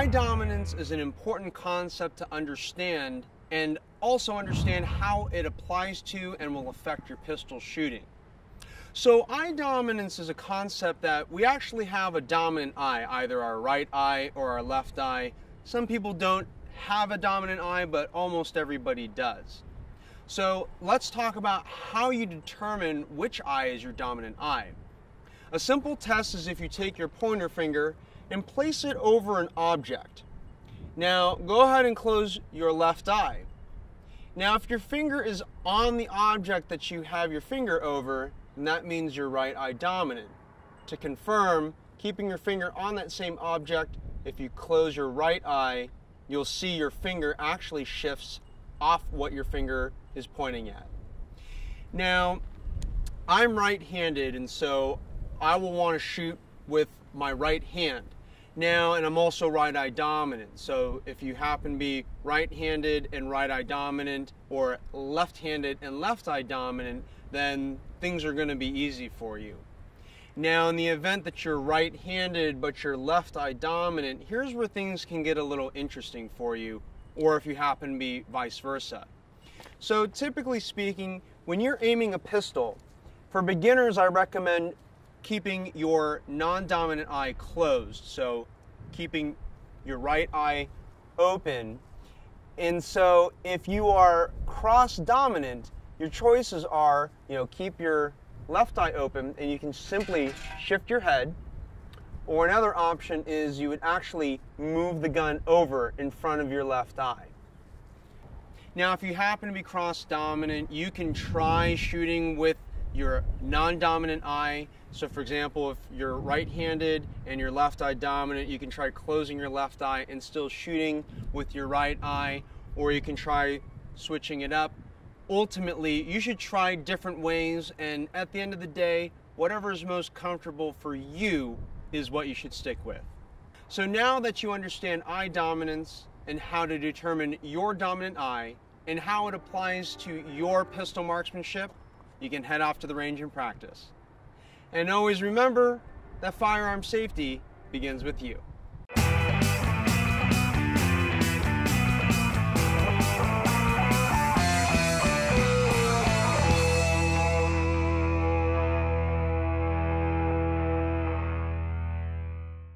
eye dominance is an important concept to understand and also understand how it applies to and will affect your pistol shooting. So eye dominance is a concept that we actually have a dominant eye, either our right eye or our left eye. Some people don't have a dominant eye, but almost everybody does. So let's talk about how you determine which eye is your dominant eye. A simple test is if you take your pointer finger and place it over an object. Now go ahead and close your left eye. Now if your finger is on the object that you have your finger over, that means your right eye dominant. To confirm, keeping your finger on that same object, if you close your right eye, you'll see your finger actually shifts off what your finger is pointing at. Now, I'm right-handed and so I will want to shoot with my right hand. Now, and I'm also right eye dominant. So if you happen to be right-handed and right eye dominant or left-handed and left eye dominant, then things are going to be easy for you. Now, in the event that you're right-handed but you're left eye dominant, here's where things can get a little interesting for you, or if you happen to be vice versa. So typically speaking, when you're aiming a pistol, for beginners, I recommend keeping your non-dominant eye closed. So keeping your right eye open. And so if you are cross dominant, your choices are, you know, keep your left eye open and you can simply shift your head. Or another option is you would actually move the gun over in front of your left eye. Now, if you happen to be cross dominant, you can try shooting with your non-dominant eye. So for example, if you're right-handed and your left eye dominant, you can try closing your left eye and still shooting with your right eye, or you can try switching it up. Ultimately, you should try different ways, and at the end of the day, whatever is most comfortable for you is what you should stick with. So now that you understand eye dominance and how to determine your dominant eye and how it applies to your pistol marksmanship, you can head off to the range and practice. And always remember that firearm safety begins with you.